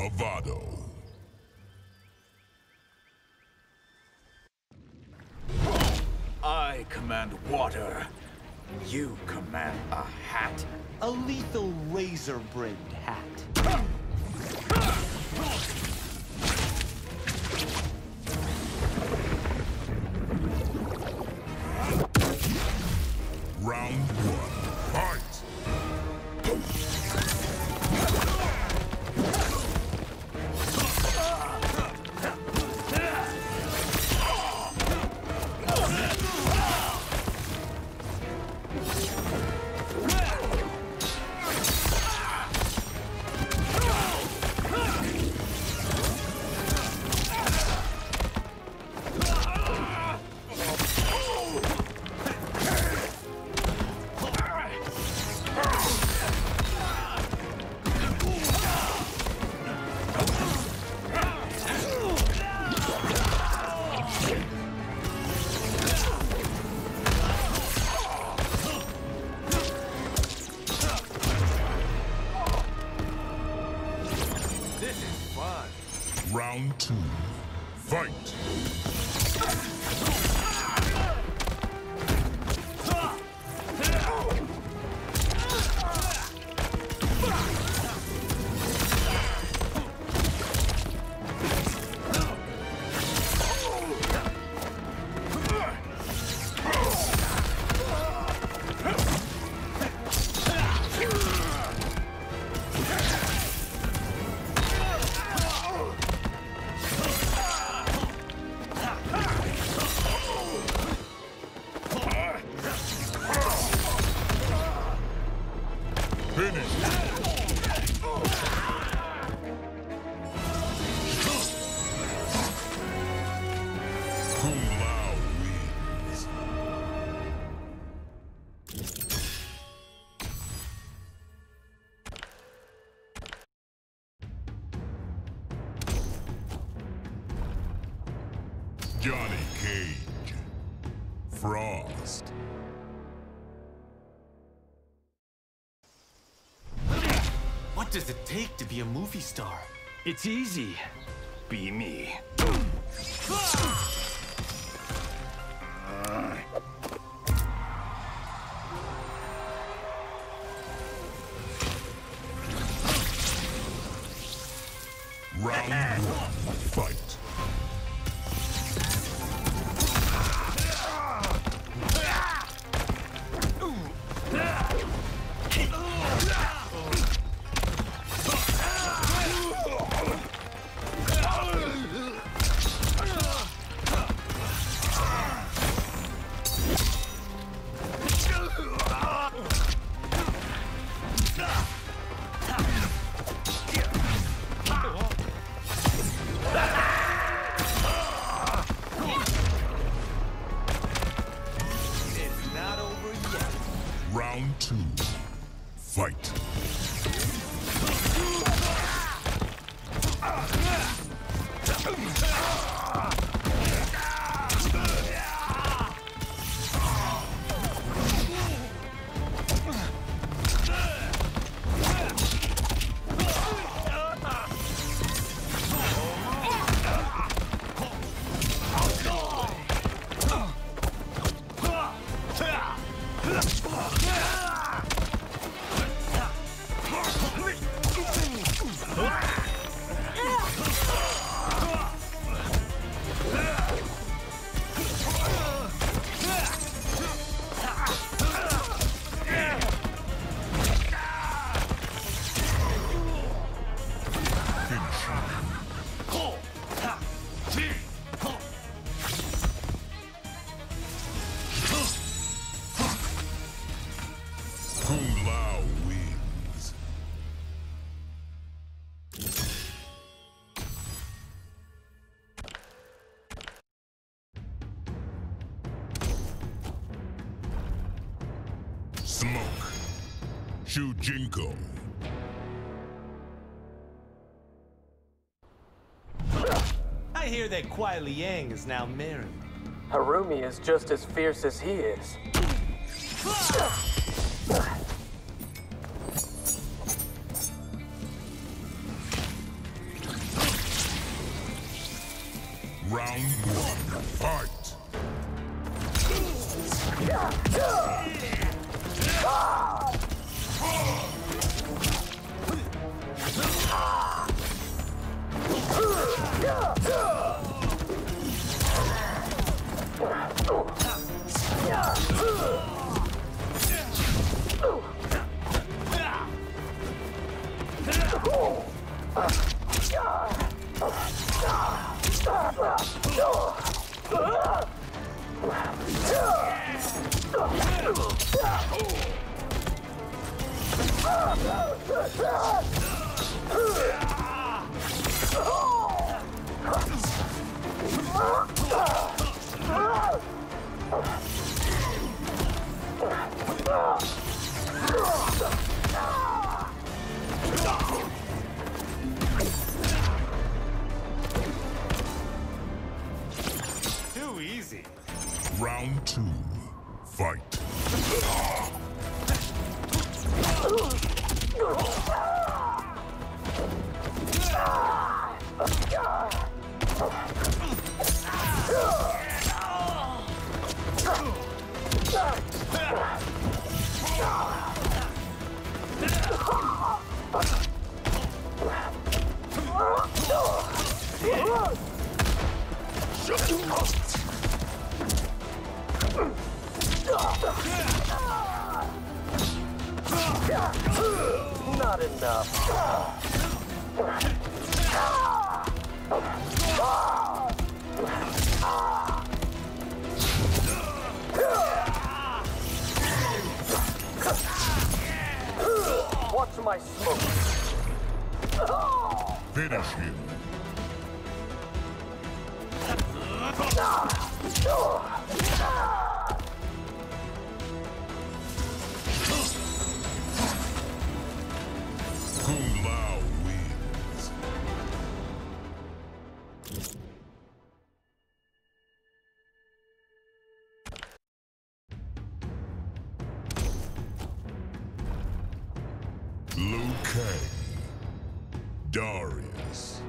Movado. I command water. You command a hat. A lethal razor-braid hat. What does it take to be a movie star? It's easy. Be me. Shujinko. I hear that Kuai Liang is now married. Harumi is just as fierce as he is. Finish him. Liu Kang. Darius.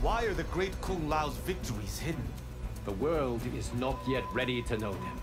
Why are the great Kung Lao's victories hidden? The world is not yet ready to know them.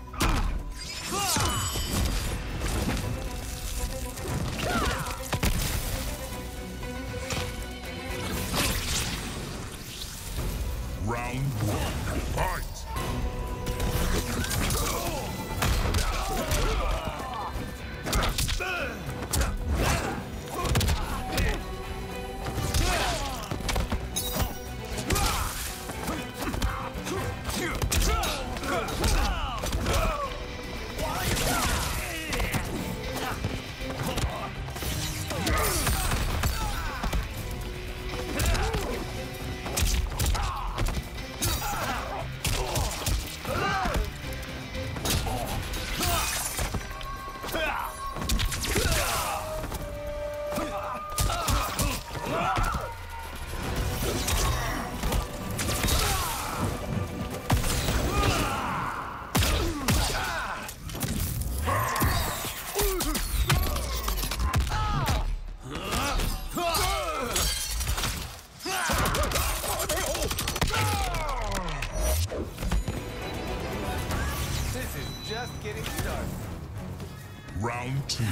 Round two.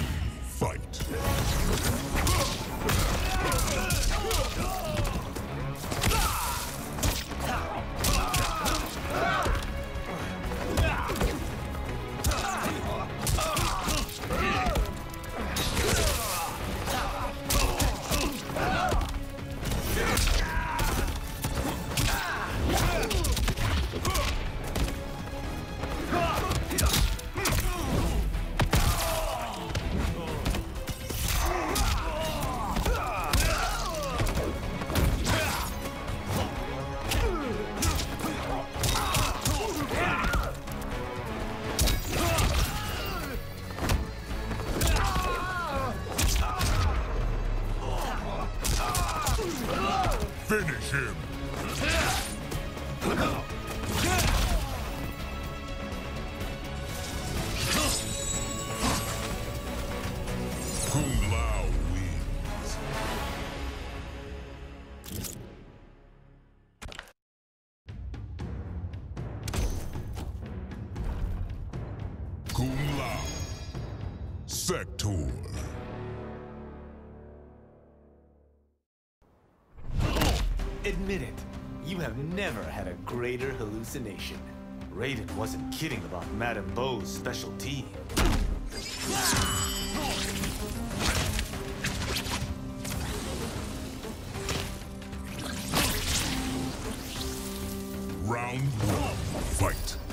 Fight. Sektor. Admit it. You have never had a greater hallucination. Raiden wasn't kidding about Madame Bo's special tea. Round one. Fight.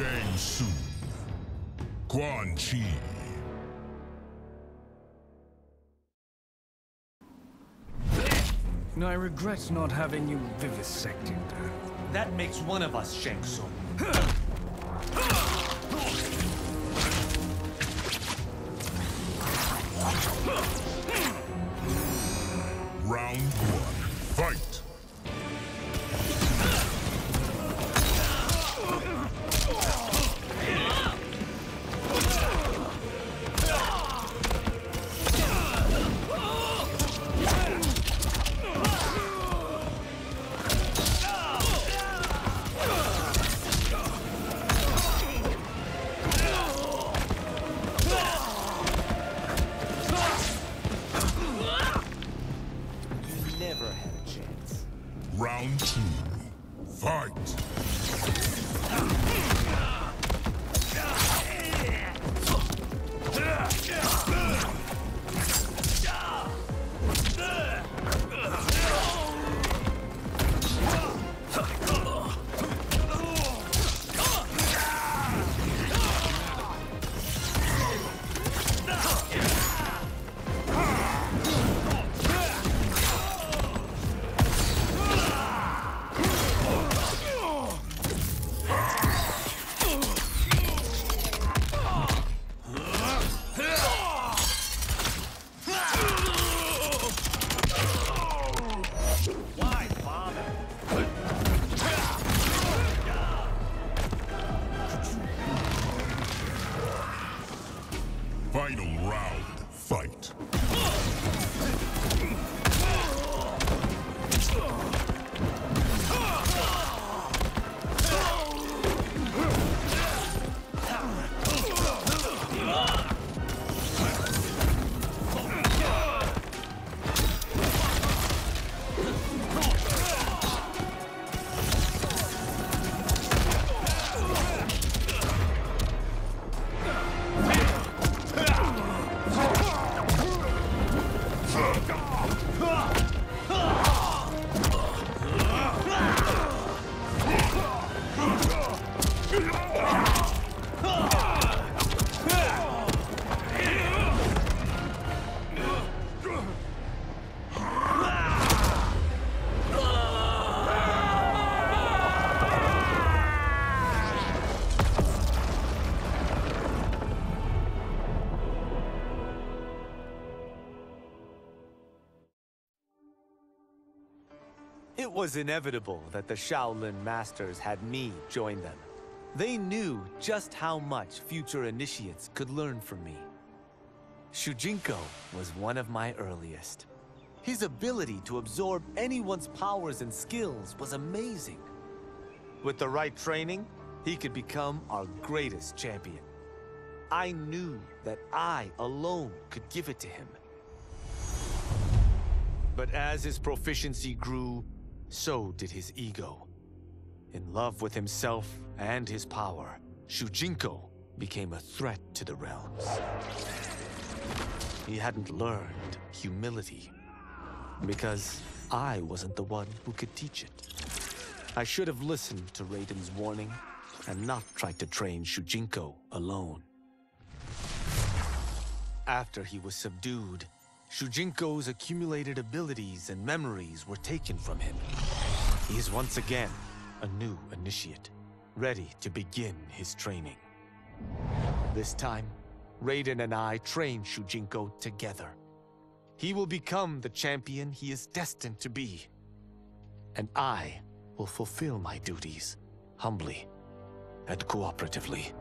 Shang Tsung. Quan Chi. I regret not having you vivisected. That makes one of us, Shang Tsung. Round. Fight. It was inevitable that the Shaolin Masters had me join them. They knew just how much future initiates could learn from me. Shujinko was one of my earliest. His ability to absorb anyone's powers and skills was amazing. With the right training, he could become our greatest champion. I knew that I alone could give it to him. But as his proficiency grew, so did his ego. In love with himself and his power, Shujinko became a threat to the realms. He hadn't learned humility because I wasn't the one who could teach it. I should have listened to Raiden's warning and not tried to train Shujinko alone. After he was subdued, Shujinko's accumulated abilities and memories were taken from him. He is once again a new initiate, ready to begin his training. This time, Raiden and I train Shujinko together. He will become the champion he is destined to be. And I will fulfill my duties humbly and cooperatively.